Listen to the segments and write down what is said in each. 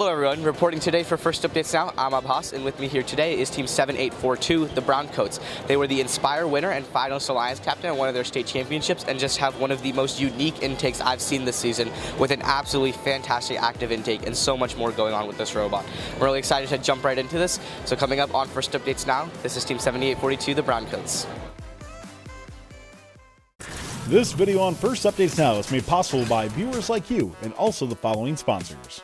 Hello everyone, reporting today for First Updates Now, I'm Abhas, and with me here today is Team 7842, the Browncoats. They were the Inspire winner and finalist Alliance captain at one of their state championships and just have one of the most unique intakes I've seen this season with an absolutely fantastic active intake and so much more going on with this robot. I'm really excited to jump right into this, so coming up on First Updates Now, this is Team 7842, the Browncoats. This video on First Updates Now is made possible by viewers like you and also the following sponsors.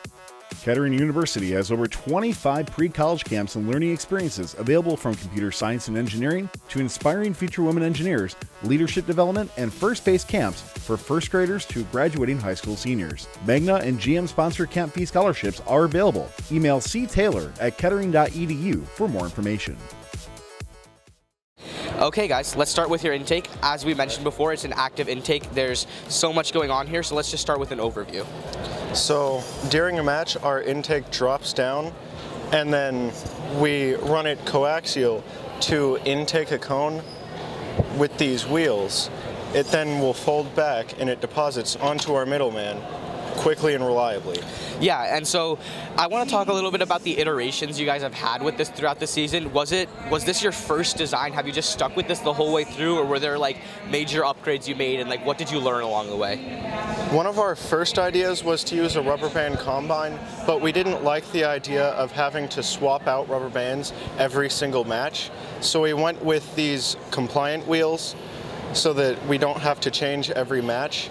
Kettering University has over 25 pre-college camps and learning experiences available from computer science and engineering to inspiring future women engineers, leadership development, and first base camps for first graders to graduating high school seniors. Magna and GM sponsored camp fee scholarships are available. Email ctaylor at kettering.edu for more information. Okay guys, let's start with your intake. As we mentioned before, it's an active intake. There's so much going on here, so let's just start with an overview. So during a match, our intake drops down and then we run it coaxial to intake a cone with these wheels. It then will fold back and it deposits onto our middleman quickly and reliably. Yeah, and so I want to talk a little bit about the iterations you guys have had with this throughout the season. Was it was this your first design? Have you just stuck with this the whole way through, or were there like major upgrades you made, and like what did you learn along the way? One of our first ideas was to use a rubber band combine, but we didn't like the idea of having to swap out rubber bands every single match. So we went with these compliant wheels so that we don't have to change every match.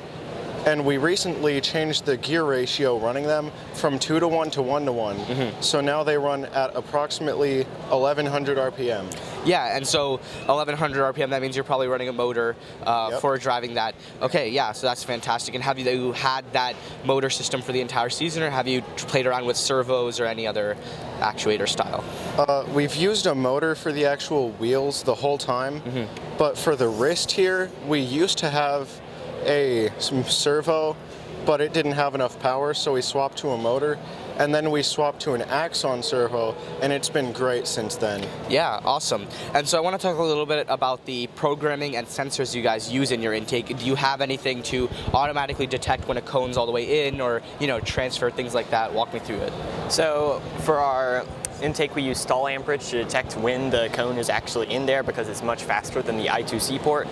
And we recently changed the gear ratio running them from 2 to 1 to 1 to one mm-hmm. So now they run at approximately 1100 RPM. Yeah, and so 1100 RPM, that means you're probably running a motor uh, yep. for driving that. Okay, yeah, so that's fantastic. And have you had that motor system for the entire season, or have you played around with servos or any other actuator style? Uh, we've used a motor for the actual wheels the whole time, mm-hmm. but for the wrist here, we used to have a some servo, but it didn't have enough power, so we swapped to a motor. And then we swapped to an Axon servo, and it's been great since then. Yeah, awesome. And so I want to talk a little bit about the programming and sensors you guys use in your intake. Do you have anything to automatically detect when a cone's all the way in, or you know, transfer things like that? Walk me through it. So for our intake we use stall amperage to detect when the cone is actually in there because it's much faster than the I2C port.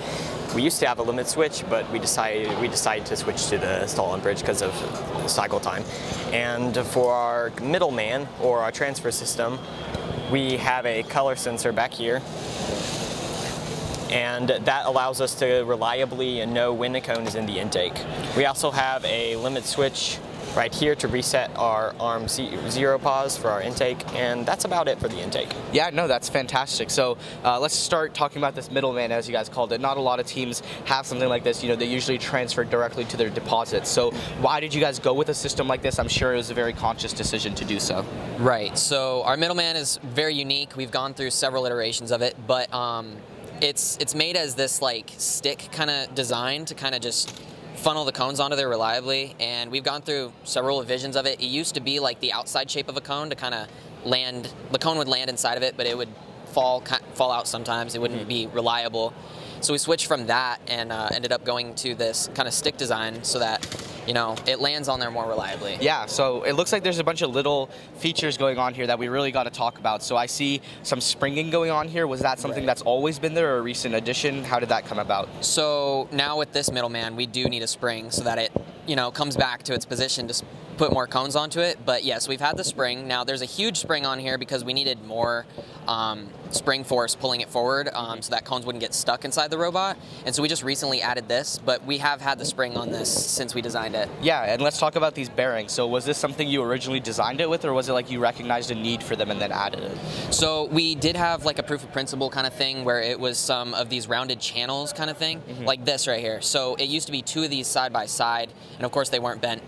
We used to have a limit switch, but we decided we decided to switch to the stall amperage because of cycle time. And for our middleman or our transfer system, we have a color sensor back here and that allows us to reliably know when a cone is in the intake. We also have a limit switch right here to reset our arm zero pause for our intake, and that's about it for the intake. Yeah, no, that's fantastic. So uh, let's start talking about this middleman, as you guys called it. Not a lot of teams have something like this. You know, they usually transfer directly to their deposits. So why did you guys go with a system like this? I'm sure it was a very conscious decision to do so. Right. So our middleman is very unique. We've gone through several iterations of it, but um, it's it's made as this like stick kind of design to kind of just funnel the cones onto there reliably. And we've gone through several revisions of it. It used to be like the outside shape of a cone to kind of land, the cone would land inside of it, but it would fall fall out sometimes. It wouldn't mm -hmm. be reliable. So we switched from that and uh, ended up going to this kind of stick design so that you know, it lands on there more reliably. Yeah, so it looks like there's a bunch of little features going on here that we really got to talk about. So I see some springing going on here. Was that something right. that's always been there or a recent addition? How did that come about? So now with this middleman, we do need a spring so that it, you know, comes back to its position to put more cones onto it. But yes, we've had the spring. Now there's a huge spring on here because we needed more um, spring force pulling it forward um, so that cones wouldn't get stuck inside the robot. And so we just recently added this, but we have had the spring on this since we designed it. Yeah, and let's talk about these bearings. So was this something you originally designed it with or was it like you recognized a need for them and then added it? So we did have like a proof of principle kind of thing where it was some of these rounded channels kind of thing, mm -hmm. like this right here. So it used to be two of these side by side, and of course they weren't bent.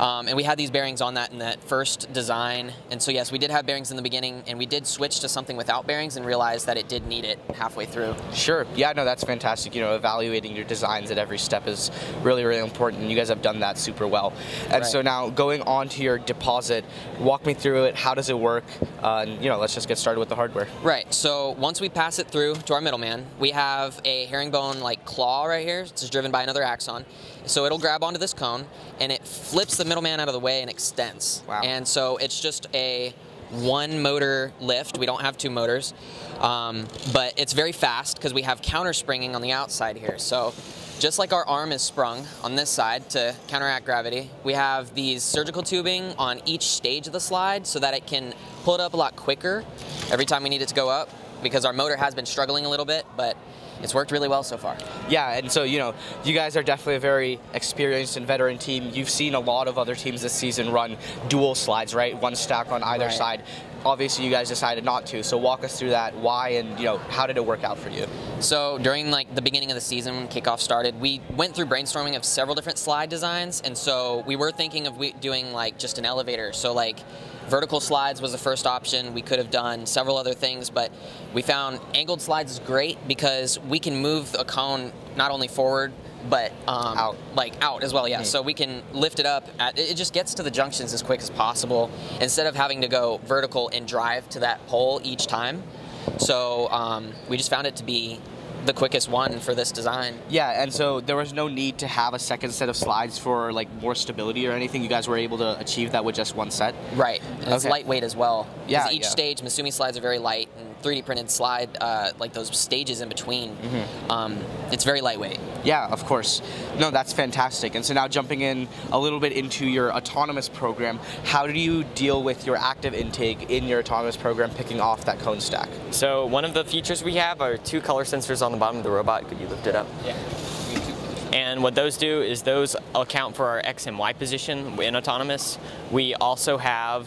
Um, and we had these bearings on that in that first design. And so yes, we did have bearings in the beginning and we did switch to something without bearings and realized that it did need it halfway through. Sure, yeah, no, that's fantastic. You know, evaluating your designs at every step is really, really important. And you guys have done that super well. And right. so now going on to your deposit, walk me through it. How does it work? Uh, and, you know, let's just get started with the hardware. Right, so once we pass it through to our middleman, we have a herringbone like claw right here. It's driven by another axon. So it'll grab onto this cone and it flips the middleman out of the way and extends. Wow. And so it's just a one motor lift. We don't have two motors, um, but it's very fast because we have counter springing on the outside here. So just like our arm is sprung on this side to counteract gravity, we have these surgical tubing on each stage of the slide so that it can pull it up a lot quicker every time we need it to go up because our motor has been struggling a little bit, but it's worked really well so far. Yeah, and so you know, you guys are definitely a very experienced and veteran team. You've seen a lot of other teams this season run dual slides, right? One stack on either Right. side. Obviously, you guys decided not to. So walk us through that. Why and you know, how did it work out for you? So during like the beginning of the season when kickoff started, we went through brainstorming of several different slide designs, and so we were thinking of doing like just an elevator. So like vertical slides was the first option. We could have done several other things, but we found angled slides is great because we can move a cone not only forward but um, Out. like out as well. Yeah, so we can lift it up. At, it it just gets to the junctions as quick as possible instead of having to go vertical and drive to that pole each time. So um, we just found it to be the quickest one for this design. Yeah, and so there was no need to have a second set of slides for like more stability or anything. You guys were able to achieve that with just one set. Right, and it's lightweight as well. Yeah, each yeah. stage, Misumi slides are very light, and 3D printed slide, uh, like those stages in between, Mm-hmm. um, it's very lightweight. Yeah, of course. No, that's fantastic. And so now jumping in a little bit into your autonomous program, how do you deal with your active intake in your autonomous program picking off that cone stack? So one of the features we have are two color sensors on the bottom of the robot. Could you lift it up? Yeah. And what those do is those account for our X and Y position in autonomous. We also have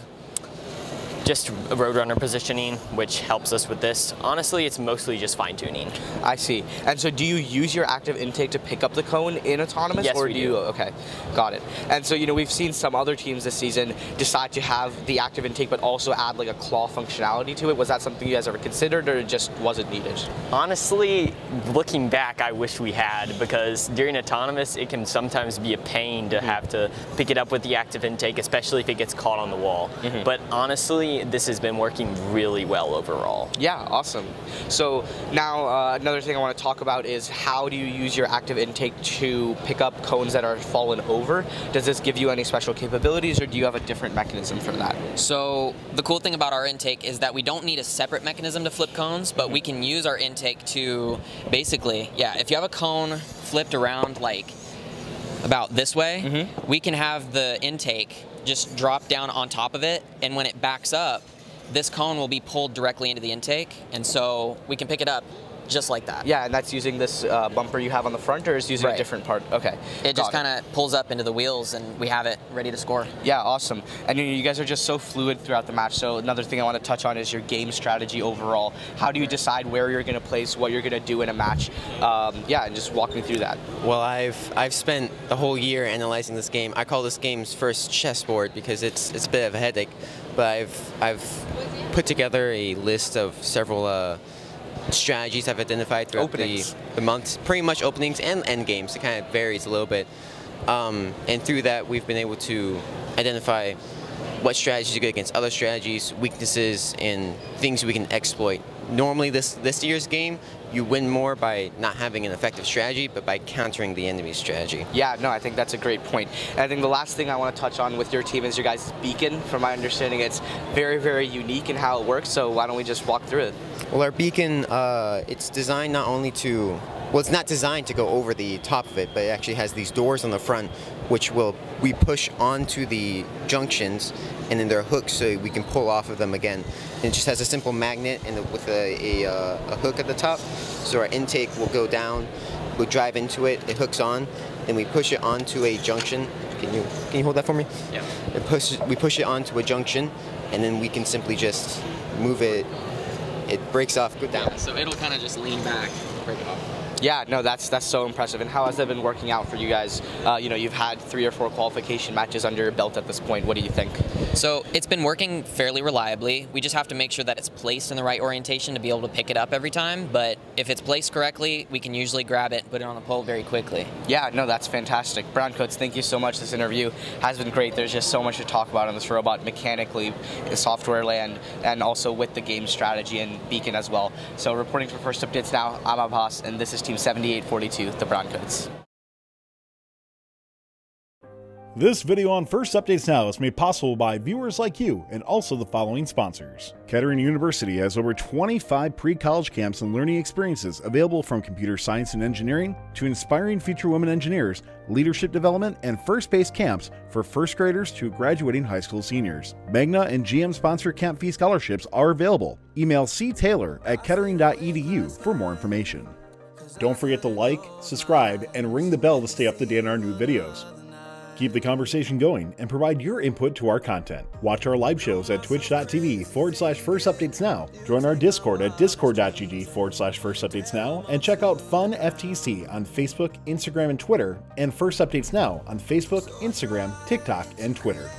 just Roadrunner positioning, which helps us with this. Honestly, it's mostly just fine tuning. I see. And so do you use your active intake to pick up the cone in autonomous Yes, or we do you okay. Got it. And so you know we've seen some other teams this season decide to have the active intake but also add like a claw functionality to it. Was that something you guys ever considered or it just wasn't needed? Honestly, looking back, I wish we had because during autonomous, it can sometimes be a pain to mm. have to pick it up with the active intake, especially if it gets caught on the wall. Mm-hmm. But honestly, this has been working really well overall. Yeah, awesome. So now uh, another thing I want to talk about is how do you use your active intake to pick up cones that are fallen over? Does this give you any special capabilities or do you have a different mechanism for that? So the cool thing about our intake is that we don't need a separate mechanism to flip cones, but we can use our intake to basically, yeah, if you have a cone flipped around like about this way, mm-hmm. we can have the intake just drop down on top of it, and when it backs up, this cone will be pulled directly into the intake, and so we can pick it up just like that. Yeah, and that's using this uh, bumper you have on the front or is using a different part? Okay. It just kind of pulls up into the wheels, and we have it ready to score. Yeah, awesome. And you, know, you guys are just so fluid throughout the match. So another thing I want to touch on is your game strategy overall. How do you decide where you're going to place, what you're going to do in a match? Um, yeah, and just walk me through that. Well, I've I've spent the whole year analyzing this game. I call this game's first chessboard because it's it's a bit of a headache. But I've I've put together a list of several uh, strategies I've identified throughout Openings. the, the months. Pretty much openings and end games. It kind of varies a little bit. Um, and through that, we've been able to identify what strategies are good against other strategies, weaknesses, and things we can exploit. Normally, this this year's game, you win more by not having an effective strategy, but by countering the enemy's strategy. Yeah, no, I think that's a great point. And I think the last thing I want to touch on with your team is your guys' beacon. From my understanding, it's very, very unique in how it works. So why don't we just walk through it? Well, our beacon, uh, it's designed not only to, well, it's not designed to go over the top of it, but it actually has these doors on the front, which will we push onto the junctions, and then there are hooks so we can pull off of them again. And it just has a simple magnet and with a, a, uh, a hook at the top, so our intake will go down, we'll drive into it, it hooks on, then we push it onto a junction. Can you can you hold that for me? Yeah. It push, we push it onto a junction, and then we can simply just move it. It breaks off, go down. So it'll kind of just lean back, break it off. Yeah, no, that's that's so impressive. And how has that been working out for you guys? Uh, you know, you've had three or four qualification matches under your belt at this point. What do you think? So it's been working fairly reliably. We just have to make sure that it's placed in the right orientation to be able to pick it up every time. But if it's placed correctly, we can usually grab it, put it on the pole very quickly. Yeah, no, that's fantastic. Browncoats, thank you so much. This interview has been great. There's just so much to talk about on this robot mechanically, in software land, and also with the game strategy and Beacon as well. So reporting for First Updates now, I'm Abbas, and this is Team 7842, the Browncoats. This video on First Updates Now is made possible by viewers like you and also the following sponsors. Kettering University has over 25 pre college camps and learning experiences available from computer science and engineering to inspiring future women engineers, leadership development, and first base camps for first graders to graduating high school seniors. Magna and GM sponsored camp fee scholarships are available. Email ctaylor at kettering.edu for more information. Don't forget to like, subscribe, and ring the bell to stay up to date on our new videos. Keep the conversation going and provide your input to our content. Watch our live shows at twitch.tv forward slash first updates now. Join our Discord at discord.gg forward slash first updates now. And check out Fun FTC on Facebook, Instagram, and Twitter. And First Updates Now on Facebook, Instagram, TikTok, and Twitter.